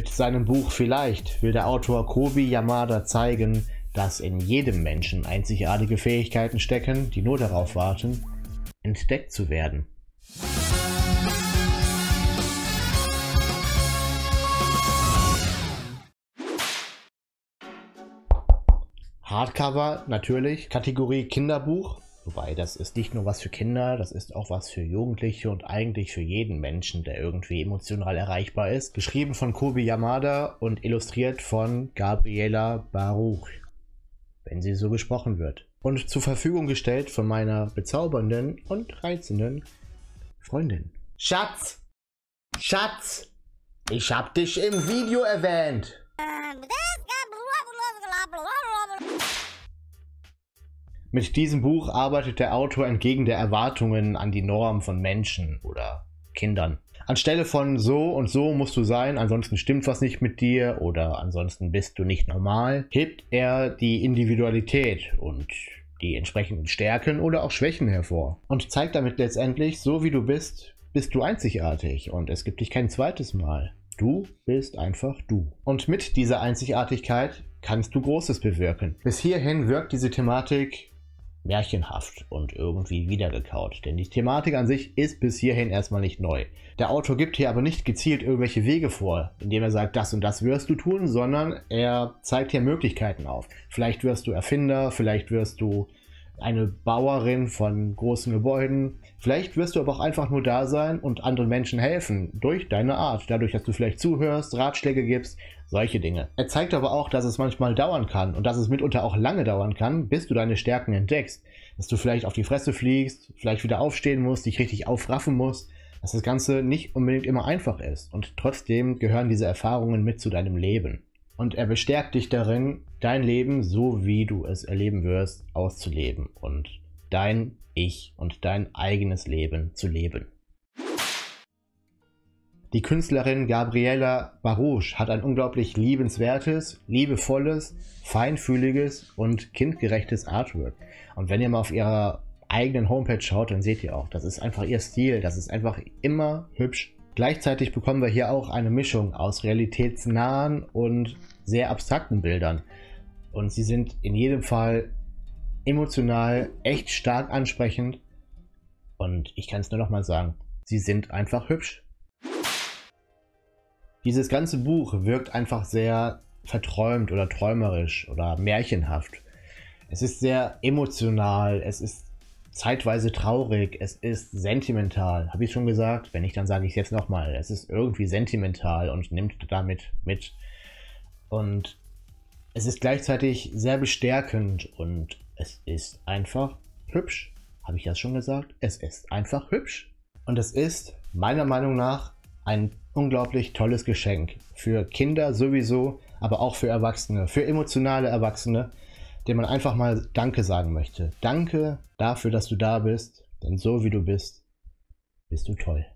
Mit seinem Buch Vielleicht will der Autor Kobi Yamada zeigen, dass in jedem Menschen einzigartige Fähigkeiten stecken, die nur darauf warten, entdeckt zu werden. Hardcover natürlich, Kategorie Kinderbuch. Wobei, das ist nicht nur was für Kinder, das ist auch was für Jugendliche und eigentlich für jeden Menschen, der irgendwie emotional erreichbar ist. Geschrieben von Kobi Yamada und illustriert von Gabriela Baruch, wenn sie so gesprochen wird. Und zur Verfügung gestellt von meiner bezaubernden und reizenden Freundin. Schatz! Schatz! Ich hab dich im Video erwähnt! Mit diesem Buch arbeitet der Autor entgegen der Erwartungen an die Norm von Menschen oder Kindern. Anstelle von so und so musst du sein, ansonsten stimmt was nicht mit dir oder ansonsten bist du nicht normal, hebt er die Individualität und die entsprechenden Stärken oder auch Schwächen hervor und zeigt damit letztendlich, so wie du bist, bist du einzigartig und es gibt dich kein zweites Mal. Du bist einfach du. Und mit dieser Einzigartigkeit kannst du Großes bewirken. Bis hierhin wirkt diese Thematik märchenhaft und irgendwie wiedergekaut. Denn die Thematik an sich ist bis hierhin erstmal nicht neu. Der Autor gibt hier aber nicht gezielt irgendwelche Wege vor, indem er sagt, das und das wirst du tun, sondern er zeigt hier Möglichkeiten auf. Vielleicht wirst du Erfinder, vielleicht wirst du eine Bauerin von großen Gebäuden. Vielleicht wirst du aber auch einfach nur da sein und anderen Menschen helfen durch deine Art, dadurch, dass du vielleicht zuhörst, Ratschläge gibst, solche Dinge. Er zeigt aber auch, dass es manchmal dauern kann und dass es mitunter auch lange dauern kann, bis du deine Stärken entdeckst. Dass du vielleicht auf die Fresse fliegst, vielleicht wieder aufstehen musst, dich richtig aufraffen musst, dass das Ganze nicht unbedingt immer einfach ist. Und trotzdem gehören diese Erfahrungen mit zu deinem Leben und er bestärkt dich darin, dein Leben so wie du es erleben wirst, auszuleben und dein Ich und dein eigenes Leben zu leben. Die Künstlerin Gabriela Barouche hat ein unglaublich liebenswertes, liebevolles, feinfühliges und kindgerechtes Artwork. Und wenn ihr mal auf ihrer eigenen Homepage schaut, dann seht ihr auch, das ist einfach ihr Stil, das ist einfach immer hübsch. Gleichzeitig bekommen wir hier auch eine Mischung aus realitätsnahen und sehr abstrakten Bildern. Und sie sind in jedem Fall emotional echt stark ansprechend. Und ich kann es nur noch mal sagen, sie sind einfach hübsch. Dieses ganze Buch wirkt einfach sehr verträumt oder träumerisch oder märchenhaft. Es ist sehr emotional, es ist zeitweise traurig, es ist sentimental. Habe ich schon gesagt? Wenn nicht, dann sage ich es jetzt nochmal. Es ist irgendwie sentimental und nimmt damit mit und es ist gleichzeitig sehr bestärkend und es ist einfach hübsch. Habe ich das schon gesagt? Es ist einfach hübsch. Und es ist meiner Meinung nach ein unglaublich tolles Geschenk. Für Kinder sowieso, aber auch für Erwachsene, für emotionale Erwachsene, dem man einfach mal Danke sagen möchte. Danke dafür, dass du da bist, denn so wie du bist, bist du toll.